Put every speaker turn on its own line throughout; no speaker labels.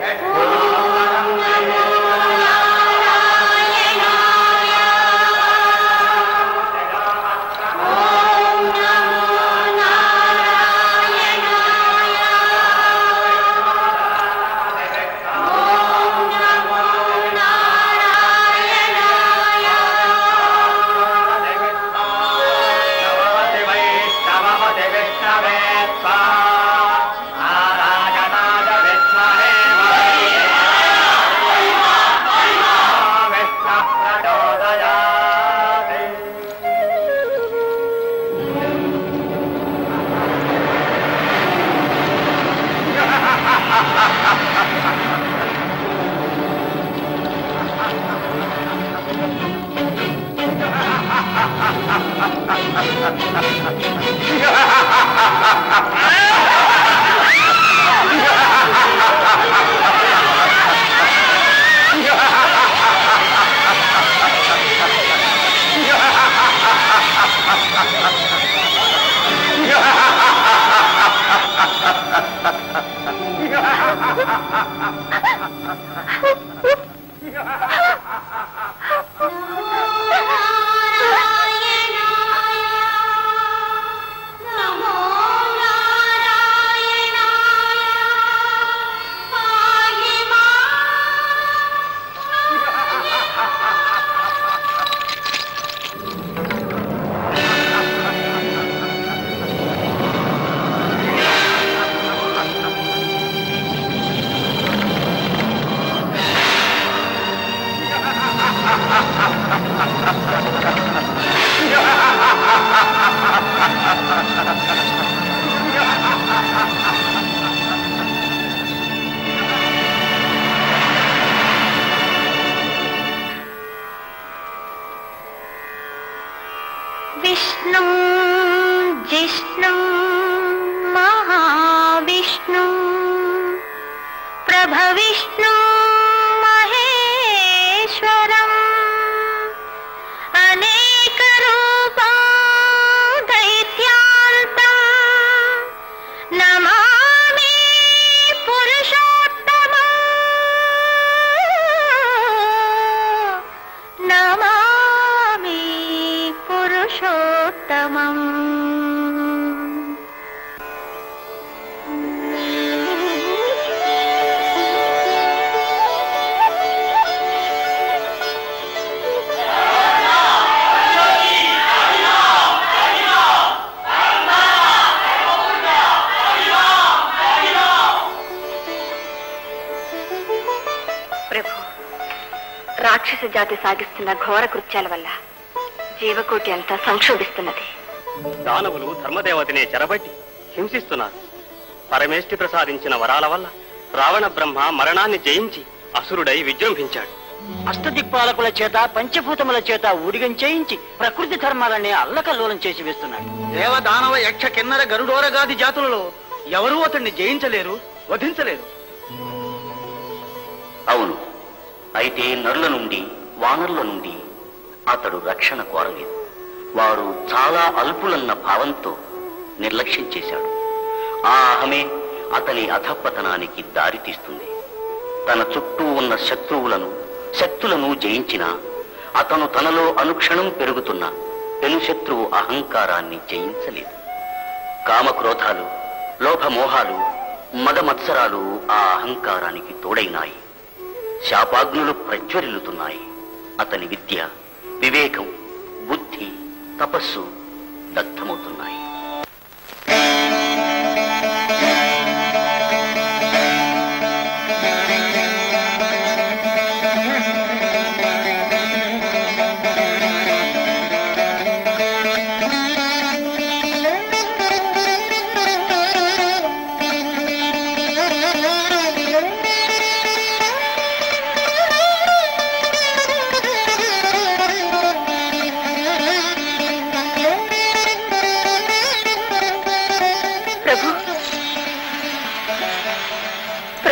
Thank you. జాతి సాగిస్తున్న ఘోర కృత్యాల వల్ల జీవకోటి అంతా సంక్షోభిస్తున్నది.
దానవులు ధర్మదేవతనే చెరబట్టి హింసిస్తున్నారు. పరమేష్టి ప్రసాదించిన వరాల వల్ల రావణ బ్రహ్మ మరణాన్ని జయించి అసురుడై విజృంభించాడు.
అష్టదిక్పాలకుల చేత పంచభూతముల చేత ఊడిగం చేయించి ప్రకృతి ధర్మాలనే అల్లకల్లోలం చేసి వేస్తున్నాడు. దేవ దానవ యక్ష కిన్నర గరుడోరగాది జాతులలో ఎవరూ అతన్ని జయించలేరు వధించలేరు.
అవును. అయితే నరుల నుండి వానరుల నుండి అతడు రక్షణ కోరలేదు. వారు చాలా అల్పులన్న భావంతో నిర్లక్ష్యం చేశాడు. ఆ అహమే అతని అధపతనానికి దారితీస్తుంది తన చుట్టూ ఉన్న శత్రువులను శక్తులను జయించిన అతను తనలో అనుక్షణం పెరుగుతున్న పెను శత్రువు అహంకారాన్ని జయించలేదు. కామక్రోధాలు లోభమోహాలు మదమత్సరాలు ఆ అహంకారానికి తోడైనాయి. శాపాగ్నులు ప్రజ్వరిల్లుతున్నాయి. అతని విద్య వివేకం బుద్ధి తపస్సు దగ్ధమవుతున్నాయి.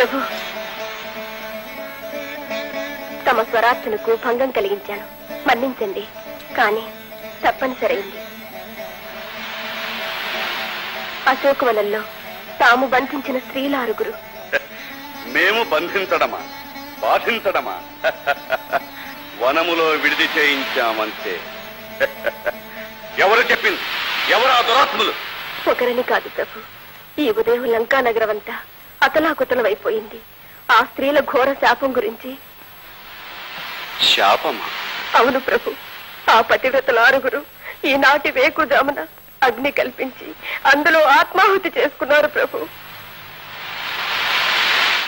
ప్రభు తమ స్వరార్చనకు భంగం కలిగించాను. మన్నించండి. కానీ తప్పనిసరైంది. అశోకవనంలో తాము బంధించిన స్త్రీల ఆరుగురు
మేము బంధించడమా? బాధించడమా? వనములో విడిది చేయించామంతే. ఎవరు చెప్పింది? ఎవరు ఆ దురాత్ములు?
ఒకరిని కాదు ప్రభు. ఈ ఉదయం లంకా నగరం అంతా అతలాకుతలమైపోయింది ఆ స్త్రీల ఘోర శాపం గురించి.
శాపమా?
అవును ప్రభు. ఆ పతివ్రతల ఆరుగురు ఈనాటి వేకుజామున అగ్ని కల్పించి అందులో ఆత్మాహుతి చేసుకున్నారు ప్రభు.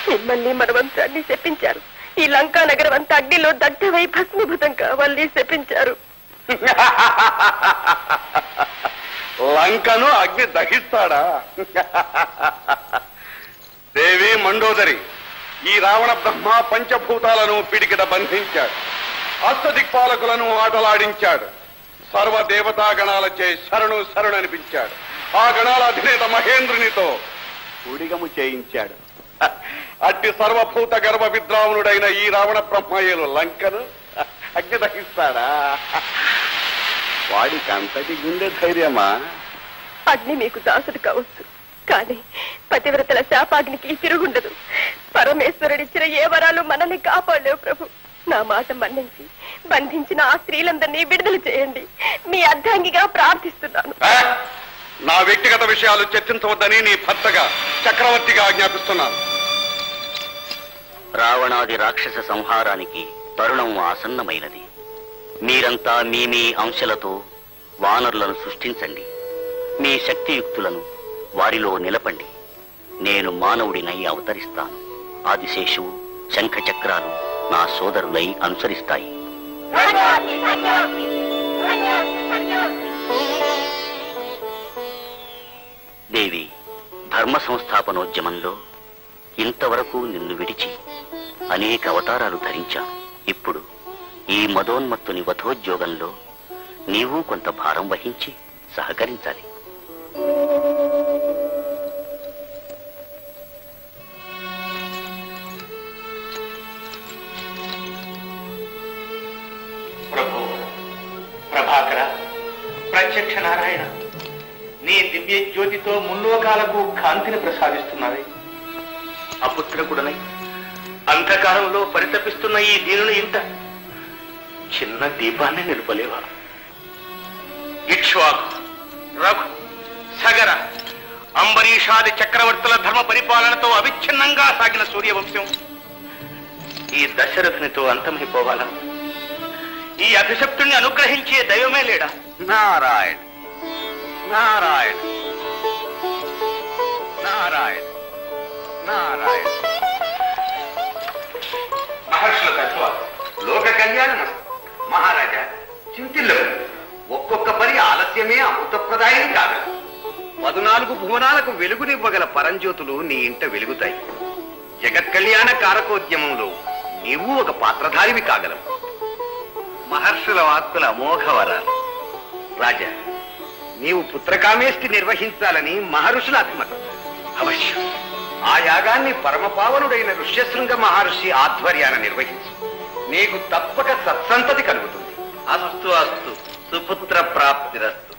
మిమ్మల్ని మన వంశాన్ని శపించారు. ఈ లంకా నగరం అంతా అగ్నిలో దగ్ధమై భస్మీభూతం కావాలని శపించారు.
లంకను అగ్ని దహిస్తాడా? మండోదరి ఈ రావణ బ్రహ్మ పంచభూతాలను పిడికిట బంధించాడు. అష్టదిక్పాలకులను ఆటలాడించాడు. సర్వ దేవతా గణాలచే శరణు శరణు అనిపించాడు ఆ గణాల అధినేత మహేంద్రునితో ఉడిగము చేయించాడు. అట్టి సర్వభూత గర్భ విద్రావణుడైన ఈ రావణ బ్రహ్మయ్యలు లంకను అగ్ని దహిస్తాడా? వాడికి అంతటి గుండె ధైర్యమా?
అగ్ని మీకు దాసుడు కావచ్చు. కానీ పతివ్రతల శాపాగ్నికి తిరుగుండదు పరమేశ్వరుడిచ్చిన ఏ వరాలు మనల్ని కాపాడలేవు ప్రభు. నా మాట మన్నించి బంధించిన ఆ స్త్రీలందరినీ విడుదల చేయండి. మీ అర్ధాంగిగా ప్రార్థిస్తున్నాను?
నా వ్యక్తిగత విషయాలు చర్చించవద్దని నీ భర్తగా చక్రవర్తిగా ఆజ్ఞాపిస్తున్నాను.
రావణాది రాక్షస సంహారానికి తరుణం ఆసన్నమైనది. మీరంతా మీ మీ అంశలతో వానరులను సృష్టించండి. మీ శక్తియుక్తులను వారిలో నిలపండి. నేను మానవుడినై అవతరిస్తాను. ఆదిశేషువు శంఖచక్రాలు నా సోదరులై అనుసరిస్తాయి. దేవి ధర్మ సంస్థాపనోద్యమంలో ఇంతవరకు నిన్ను విడిచి అనేక అవతారాలు ధరించాను. ఇప్పుడు ఈ మదోన్మత్తుని వధోద్యోగంలో నీవు కొంత భారం వహించి సహకరించాలి.
దివ్య జ్యోతితో ముల్లోకాలకు కాంతిని ప్రసాదిస్తున్నది అపుత్రకుడనై అంధకారంలో పరితపిస్తున్న ఈ దీనుని ఇంత చిన్న దీపాన్ని నిలుపలేవా? ఇక్ష్వాకు రఘు సగర అంబరీషాది చక్రవర్తుల ధర్మ పరిపాలనతో అవిచ్ఛిన్నంగా సాగిన సూర్యవంశం. ఈ దశరథునితో అంతమైపోవాలా? ఈ అభిషప్తుణ్ణి అనుగ్రహించే దైవమే లేడా?
నారాయణ నారాయణ. నారాయణ. నారాయణ.
మహర్షుల తత్వాలు లోక కళ్యాణం. మహారాజా చింతిల్లవు ఒక్కొక్క పరి ఆలస్యమే అమృతప్రదాయం కాదు.
పదునాలుగు భువనాలకు వెలుగునివ్వగల పరంజ్యోతులు నీ ఇంట వెలుగుతాయి. జగత్ కళ్యాణ కారకోద్యమంలో నీవు ఒక పాత్రధారివి కాగలవు. మహర్షుల వాక్కుల అమోఘవరాలు రాజా నీవు పుత్రకామేష్టి నిర్వహించాలని మహర్షుల అభిమతం. అవశ్యం. ఆ యాగాన్ని పరమపావనుడైన ఋష్యశృంగ మహర్షి ఆధ్వర్యాన నిర్వహించు నీకు తప్పక సత్సంతతి కలుగుతుంది. అస్తు అస్తు సుపుత్ర ప్రాప్తిరస్తు.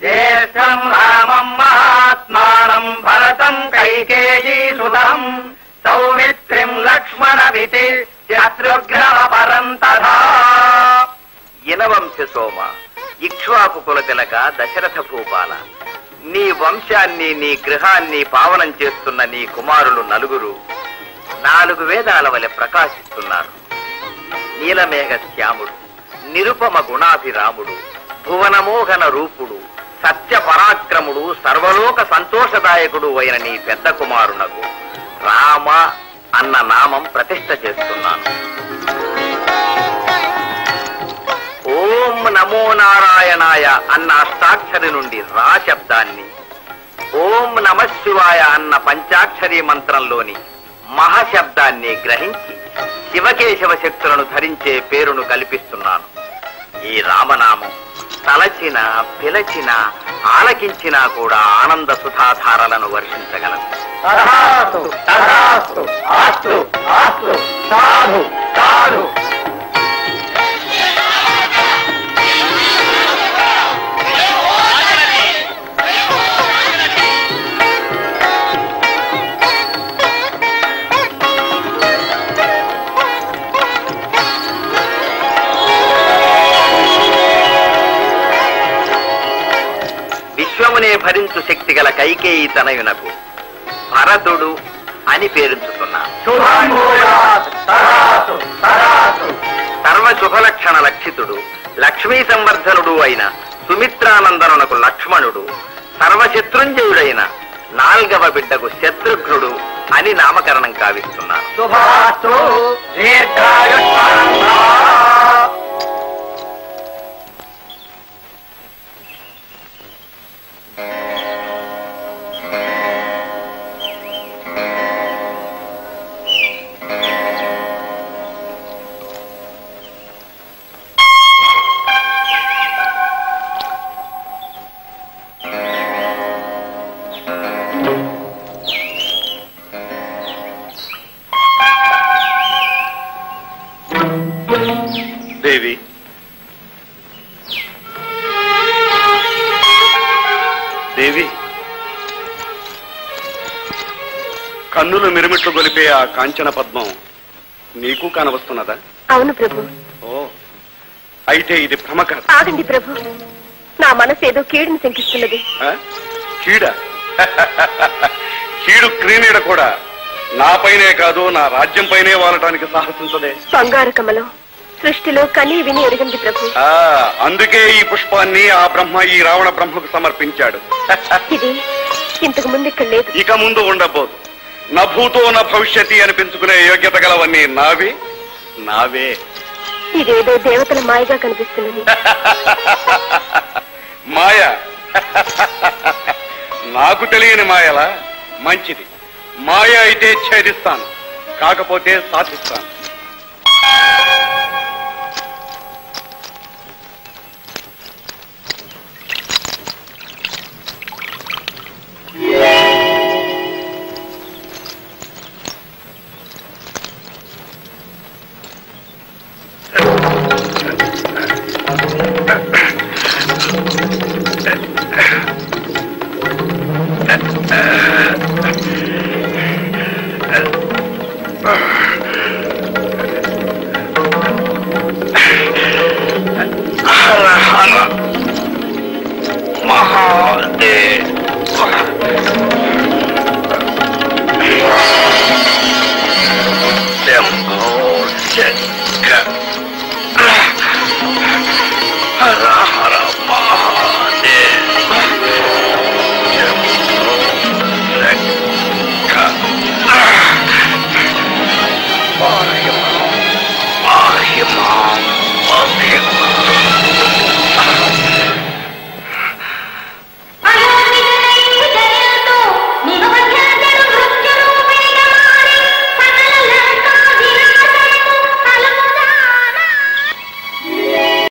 జ్యేష్ఠం రామం మహాత్మానం భరతం కైకేయీ సుతం సౌమిత్రిం లక్ష్మణవితి శత్రుఘ్నవ పరం
ఇనవంశ సోమ ఇక్ష్వాకు కుల తినక దశరథ భూపాల. నీ వంశాన్ని నీ గృహాన్ని పావనం చేస్తున్న నీ కుమారులు నలుగురు నాలుగు వేదాల వలె ప్రకాశిస్తున్నారు. నీలమేఘ శ్యాముడు నిరుపమ గుణాభిరాముడు భువనమోహన రూపుడు సత్య పరాక్రముడు సర్వలోక సంతోషదాయకుడు అయిన నీ పెద్ద కుమారునకు రామ అన్న నామం ప్రతిష్ట చేస్తున్నాను. ఓం నమో నారాయణాయ అన్న అష్టాక్షరి నుండి రా శబ్దాన్ని ఓం నమ శివాయ అన్న పంచాక్షరి మంత్రంలోని మహాశబ్దాన్ని గ్రహించి శివకేశవ శక్తులను ధరించే పేరును కల్పిస్తున్నాను. ఈ రామనామం తలచిన పిలచిన ఆలకించినా కూడా ఆనంద సుధాధారలను వర్షించగలదు
తథాస్తు సాధు సాధు.
భరించు శక్తి గల కైకేయి తనయునకు భరతుడు అని పేరుంచుతున్నాను సర్వ శుభలక్షణ లక్షితుడు లక్ష్మీ సంవర్ధనుడు అయిన సుమిత్రానందనునకు లక్ష్మణుడు సర్వశత్రుంజయుడైన నాల్గవ బిడ్డకు శత్రుఘ్నుడు అని నామకరణం కావిస్తున్నాను
దేవి దేవి కన్నులు మిరుమిట్లు గొలిపే ఆ కాంచన పద్మం నీకు కానవస్తున్నదా?
అవును ప్రభు.
ఓ అయితే ఇది భ్రమ కాదు.
ఆగండి ప్రభు. నా మనసు ఏదో కీడుని శంకిస్తున్నది.
ఆ? కీడ? కీడు క్రీనీడ కూడా నాపైనే కాదు నా రాజ్యం పైనే వాలటానికి సాహసించదే.
బంగారు కమలం. సృష్టిలో కనీ విని ఎరగండి ప్రభు.
ఆ అందుకే ఈ పుష్పాన్ని ఆ బ్రహ్మ ఈ రావణ బ్రహ్మకు సమర్పించాడు.
ఇది ఇంతకు ముందు ఇక్కడ లేదు.
ఇక ముందు ఉండబోదు. నా భూతో నా భవిష్యతి అనిపించుకునే యోగ్యత గలవన్నీ నావి? నావే.
ఇదేదో దేవతల మాయగా కనిపిస్తున్నది.
మాయ. నాకు తెలియని మాయలా? మంచిది. మాయ అయితే ఛేదిస్తాను. కాకపోతే సాధిస్తాను. Yeah.